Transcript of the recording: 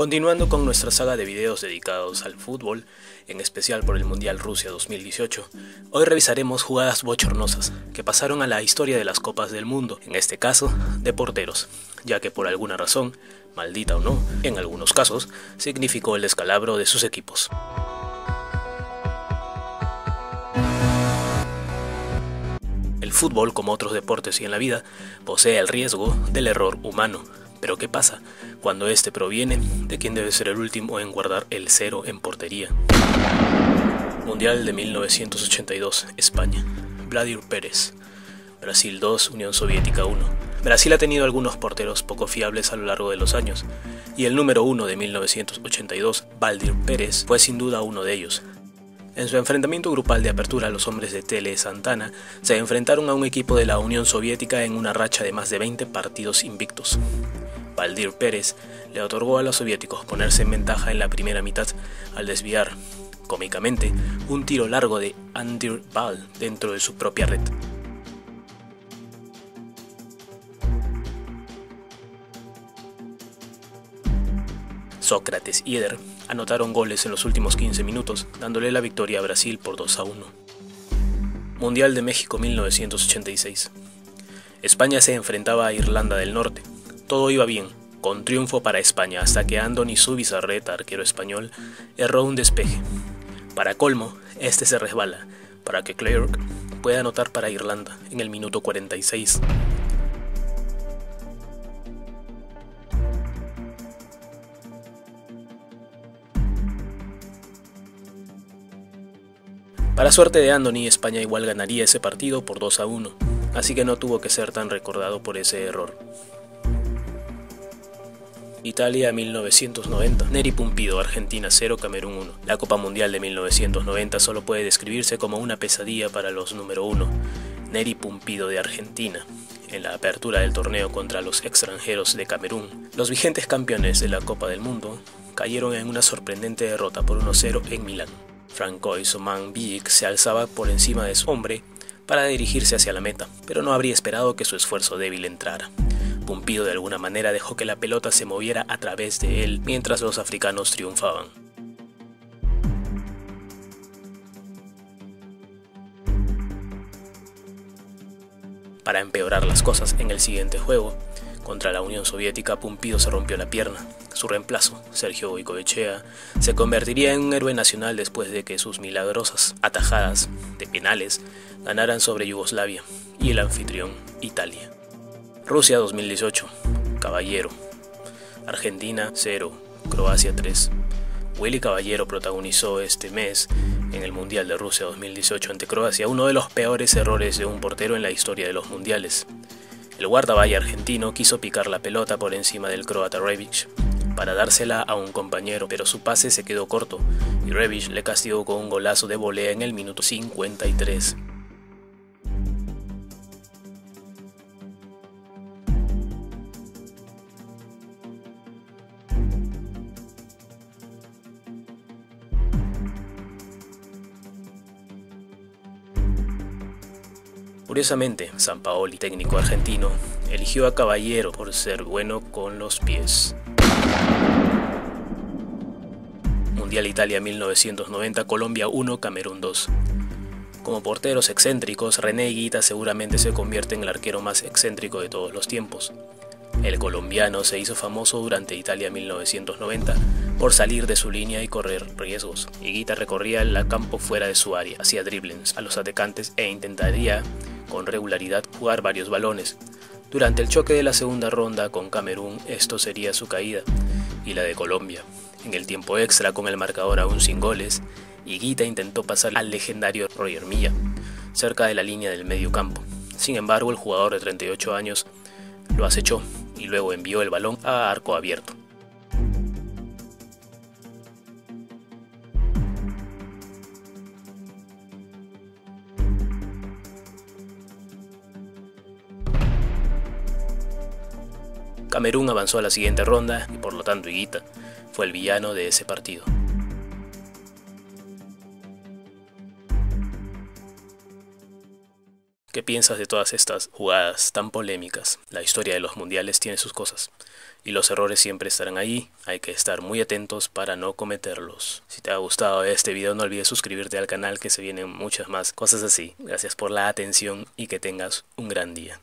Continuando con nuestra saga de videos dedicados al fútbol, en especial por el Mundial Rusia 2018, hoy revisaremos jugadas bochornosas que pasaron a la historia de las Copas del Mundo, en este caso de porteros, ya que por alguna razón, maldita o no, en algunos casos, significó el descalabro de sus equipos. El fútbol, como otros deportes y en la vida, posee el riesgo del error humano. Pero ¿qué pasa cuando este proviene de quien debe ser el último en guardar el cero en portería? Mundial de 1982, España. Vladimir Pérez. Brasil 2, Unión Soviética 1. Brasil ha tenido algunos porteros poco fiables a lo largo de los años, y el número 1 de 1982, Valdir Pérez, fue sin duda uno de ellos, en su enfrentamiento grupal de apertura, los hombres de Tele Santana se enfrentaron a un equipo de la Unión Soviética en una racha de más de 20 partidos invictos. Valdir Pérez le otorgó a los soviéticos ponerse en ventaja en la primera mitad al desviar, cómicamente, un tiro largo de Andir Bal dentro de su propia red. Sócrates y Eder anotaron goles en los últimos 15 minutos, dándole la victoria a Brasil por 2 a 1. Mundial de México 1986. España se enfrentaba a Irlanda del Norte. Todo iba bien, con triunfo para España, hasta que Andoni Subizarreta, arquero español, erró un despeje. Para colmo, este se resbala, para que Clark pueda anotar para Irlanda en el minuto 46. Para suerte de Andoni, España igual ganaría ese partido por 2 a 1, así que no tuvo que ser tan recordado por ese error. Italia 1990. Neri Pumpido, Argentina 0, Camerún 1. La Copa Mundial de 1990 solo puede describirse como una pesadilla para los número 1. Neri Pumpido de Argentina. En la apertura del torneo contra los extranjeros de Camerún, los vigentes campeones de la Copa del Mundo cayeron en una sorprendente derrota por 1-0 en Milán. Francois Oman se alzaba por encima de su hombre para dirigirse hacia la meta, pero no habría esperado que su esfuerzo débil entrara. Pumpido de alguna manera dejó que la pelota se moviera a través de él mientras los africanos triunfaban. Para empeorar las cosas en el siguiente juego, contra la Unión Soviética, Pumpido se rompió la pierna. Su reemplazo, Sergio Goicoechea, se convertiría en un héroe nacional después de que sus milagrosas atajadas de penales ganaran sobre Yugoslavia y el anfitrión, Italia. Rusia 2018, Caballero. Argentina 0, Croacia 3. Willy Caballero protagonizó este mes en el Mundial de Rusia 2018 ante Croacia uno de los peores errores de un portero en la historia de los mundiales. El guardabay argentino quiso picar la pelota por encima del croata Rebic para dársela a un compañero, pero su pase se quedó corto y Rebic le castigó con un golazo de volea en el minuto 53. Curiosamente, San Paoli, técnico argentino, eligió a Caballero por ser bueno con los pies. Mundial Italia 1990, Colombia 1, Camerún 2. Como porteros excéntricos, René Guita seguramente se convierte en el arquero más excéntrico de todos los tiempos. El colombiano se hizo famoso durante Italia 1990 por salir de su línea y correr riesgos. Higuita recorría el campo fuera de su área, hacía driblings a los atacantes e intentaría con regularidad jugar varios balones. Durante el choque de la segunda ronda con Camerún, esto sería su caída, y la de Colombia. En el tiempo extra, con el marcador aún sin goles, Higuita intentó pasar al legendario Roger Milla, cerca de la línea del medio campo. Sin embargo, el jugador de 38 años lo acechó y luego envió el balón a arco abierto. Camerún avanzó a la siguiente ronda y por lo tanto Higuita fue el villano de ese partido. ¿Qué piensas de todas estas jugadas tan polémicas? La historia de los mundiales tiene sus cosas. y los errores siempre estarán ahí, hay que estar muy atentos para no cometerlos. Si te ha gustado este video no olvides suscribirte al canal que se vienen muchas más cosas así. Gracias por la atención y que tengas un gran día.